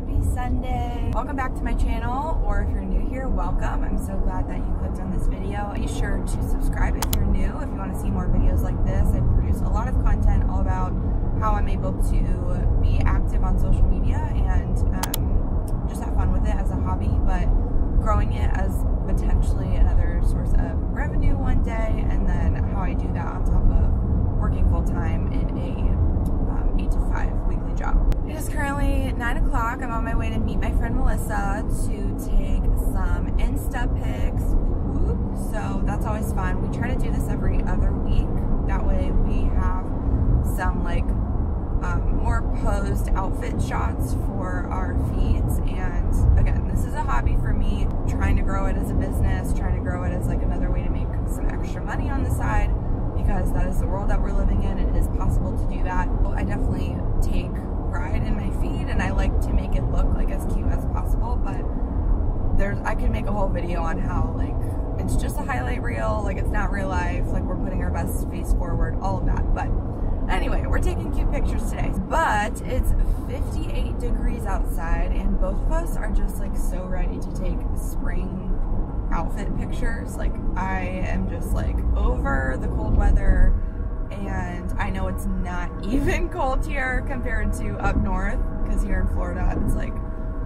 Happy Sunday. Welcome back to my channel, or if you're new here, welcome. I'm so glad that you clicked on this video. Be sure to subscribe if you're new, if you want to see more videos like this. I produce a lot of content all about how I'm able to be active on social media and um, just have fun with it as a hobby, but growing it as potentially another source of revenue one day, and then how I do that on top of working full time in a um, 8 to 5 weekly job. It is currently 9 o'clock. I'm on my way to meet my friend Melissa to take some Insta pics. So that's always fun. We try to do this every other week. That way we have some like um, more posed outfit shots for our feeds. And again, this is a hobby for me, trying to grow it as a business, trying to grow it as like another way to make some extra money on the side because that is the world that we're living in. And it is possible to do that. I definitely like to make it look like as cute as possible, but there's I could make a whole video on how like it's just a highlight reel, like it's not real life, like we're putting our best face forward, all of that. But anyway, we're taking cute pictures today. But it's 58 degrees outside and both of us are just like so ready to take spring outfit pictures. Like I am just like over the cold weather and I know it's not even cold here compared to up north because here in Florida it's like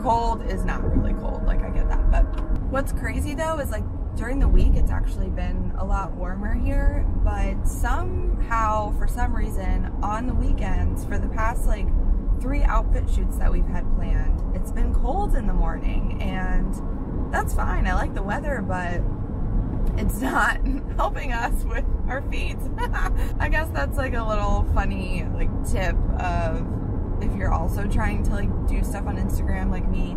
cold is not really cold like I get that. But what's crazy though is like during the week it's actually been a lot warmer here. But somehow for some reason on the weekends for the past like three outfit shoots that we've had planned it's been cold in the morning. And that's fine. I like the weather but it's not helping us with our feet. I guess that's like a little funny like tip of if you're also trying to like do stuff on Instagram like me,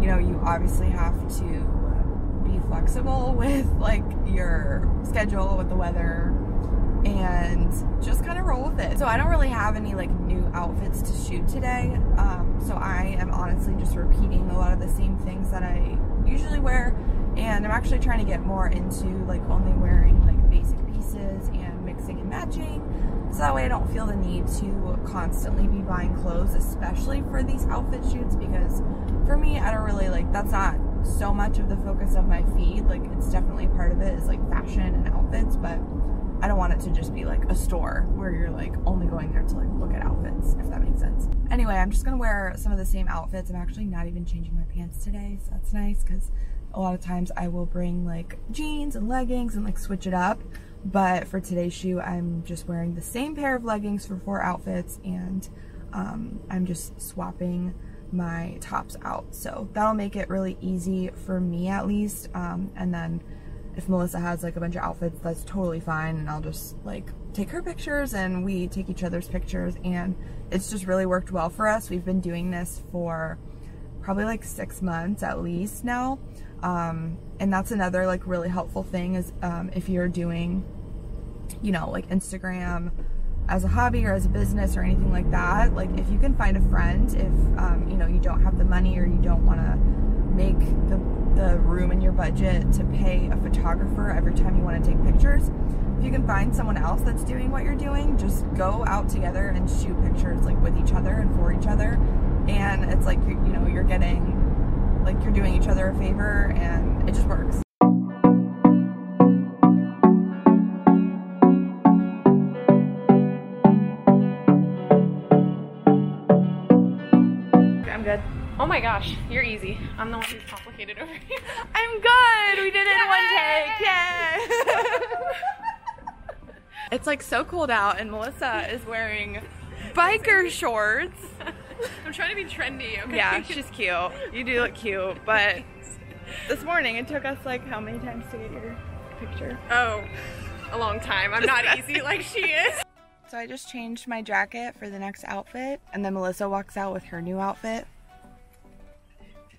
you know, you obviously have to be flexible with like your schedule with the weather and just kind of roll with it. So I don't really have any like new outfits to shoot today. Um, so I am honestly just repeating a lot of the same things that I usually wear and I'm actually trying to get more into like only wearing like basic pieces matching so that way I don't feel the need to constantly be buying clothes especially for these outfit shoots because for me I don't really like that's not so much of the focus of my feed like it's definitely part of it is like fashion and outfits but I don't want it to just be like a store where you're like only going there to like look at outfits, if that makes sense. Anyway, I'm just gonna wear some of the same outfits. I'm actually not even changing my pants today, so that's nice because a lot of times I will bring like jeans and leggings and like switch it up. But for today's shoot, I'm just wearing the same pair of leggings for four outfits and um, I'm just swapping my tops out. So that'll make it really easy for me at least. Um, and then if Melissa has like a bunch of outfits, that's totally fine. And I'll just like take her pictures and we take each other's pictures. And it's just really worked well for us. We've been doing this for probably like six months at least now. Um, and that's another like really helpful thing is um, if you're doing, you know, like Instagram as a hobby or as a business or anything like that, like if you can find a friend, if, um, you know, you don't have the money or you don't want to make the, the room in your budget to pay a photographer every time you want to take pictures, if you can find someone else that's doing what you're doing, just go out together and shoot pictures like with each other and for each other. And it's like, you, you know, you're getting like you're doing each other a favor and it just works. I'm good. Oh my gosh, you're easy. I'm the one who's complicated over here. I'm good. We did it in one take. Yay! it's like so cold out and Melissa is wearing biker shorts. I'm trying to be trendy, okay? Yeah, she's cute. You do look cute, but this morning it took us like how many times to get your picture? Oh, a long time. I'm not easy like she is. So I just changed my jacket for the next outfit, and then Melissa walks out with her new outfit.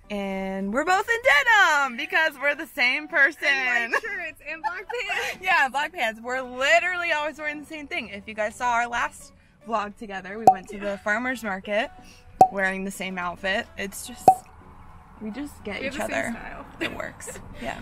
And we're both in denim because we're the same person. And white shirts and black pants. yeah, black pants. We're literally always wearing the same thing. If you guys saw our last vlog together, we went to the farmer's market wearing the same outfit. It's just, we just get We each have the same other. style. It works. Yeah.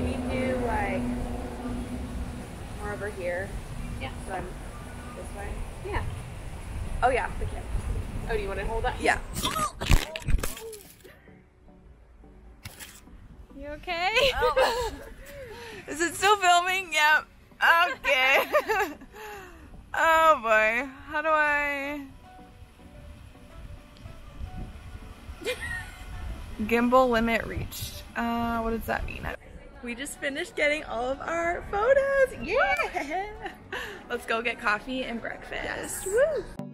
Maybe do like more over here? Yeah. So I'm this way. Yeah. Oh yeah, the camera. Oh, do you want to hold that? Yeah. You okay? Oh. Is it still filming? Yep. Okay. oh boy. How do I? Gimbal limit reached. Uh, what does that mean? We just finished getting all of our photos. Yeah. Let's go get coffee and breakfast. Woo.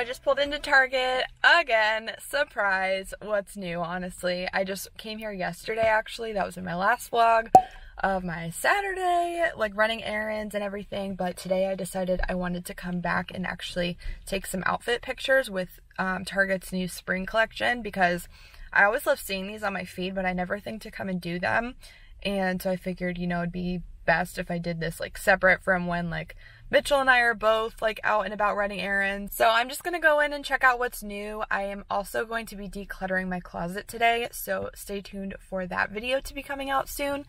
I just pulled into Target again. Surprise. What's new, honestly? I just came here yesterday, actually. That was in my last vlog of my Saturday, like running errands and everything. But today I decided I wanted to come back and actually take some outfit pictures with um, Target's new spring collection because I always love seeing these on my feed, but I never think to come and do them. And so I figured, you know, it'd be best if I did this like separate from when like Mitchell and I are both like out and about running errands. So I'm just going to go in and check out what's new. I am also going to be decluttering my closet today. So stay tuned for that video to be coming out soon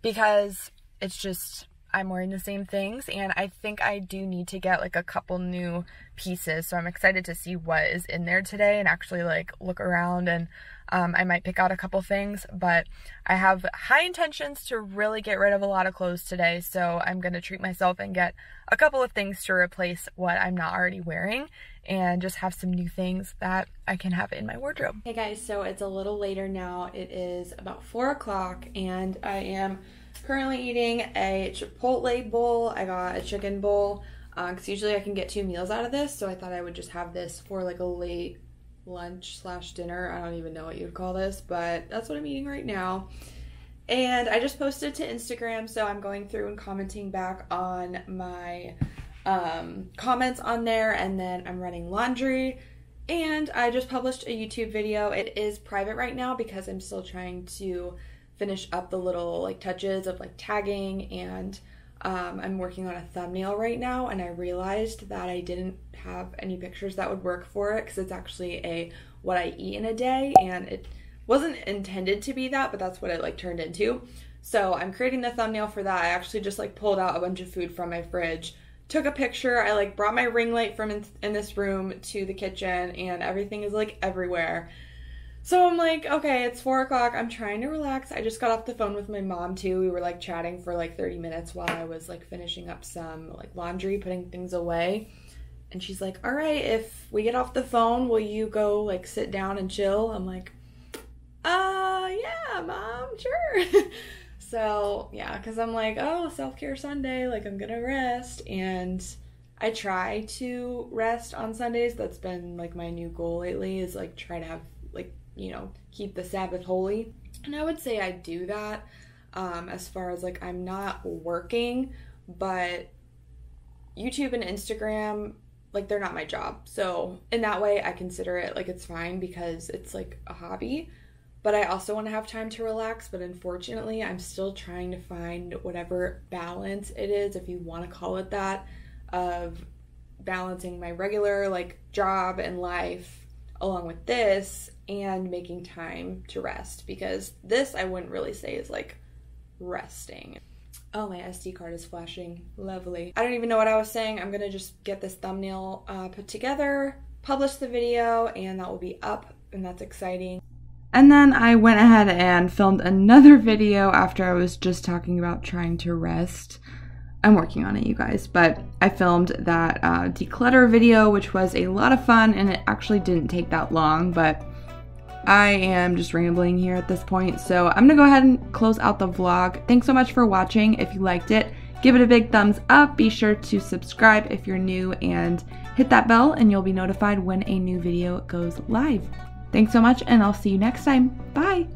because it's just I'm wearing the same things and I think I do need to get like a couple new pieces. So I'm excited to see what is in there today and actually like look around and um, I might pick out a couple things, but I have high intentions to really get rid of a lot of clothes today. So I'm going to treat myself and get a couple of things to replace what I'm not already wearing and just have some new things that I can have in my wardrobe. Hey guys, so it's a little later now. It is about four o'clock and I am currently eating a Chipotle bowl. I got a chicken bowl because uh, usually I can get two meals out of this. So I thought I would just have this for like a late lunch slash dinner. I don't even know what you'd call this, but that's what I'm eating right now. And I just posted to Instagram, so I'm going through and commenting back on my um, comments on there, and then I'm running laundry. And I just published a YouTube video. It is private right now because I'm still trying to finish up the little like touches of like tagging and um, I'm working on a thumbnail right now and I realized that I didn't have any pictures that would work for it because it's actually a what I eat in a day and it wasn't intended to be that but that's what it like turned into. So I'm creating the thumbnail for that. I actually just like pulled out a bunch of food from my fridge, took a picture. I like brought my ring light from in, in this room to the kitchen and everything is like everywhere. So I'm like, okay, it's four o'clock. I'm trying to relax. I just got off the phone with my mom too. We were like chatting for like 30 minutes while I was like finishing up some like laundry, putting things away. And she's like, all right, if we get off the phone, will you go like sit down and chill? I'm like, uh, yeah, mom, sure. so yeah, because I'm like, oh, self care Sunday, like I'm gonna rest. And I try to rest on Sundays. That's been like my new goal lately is like try to have like you know, keep the Sabbath holy. And I would say I do that um, as far as like I'm not working, but YouTube and Instagram, like they're not my job. So in that way, I consider it like it's fine because it's like a hobby. But I also want to have time to relax. But unfortunately, I'm still trying to find whatever balance it is, if you want to call it that, of balancing my regular like job and life along with this and making time to rest because this I wouldn't really say is like resting. Oh, my SD card is flashing. Lovely. I don't even know what I was saying. I'm gonna just get this thumbnail uh, put together, publish the video, and that will be up, and that's exciting. And then I went ahead and filmed another video after I was just talking about trying to rest. I'm working on it, you guys, but I filmed that uh, declutter video, which was a lot of fun, and it actually didn't take that long, but I am just rambling here at this point, so I'm gonna go ahead and close out the vlog. Thanks so much for watching. If you liked it, Give it a big thumbs up. Be sure to subscribe if you're new and hit that bell, and you'll be notified when a new video goes live. Thanks so much, and I'll see you next time. Bye.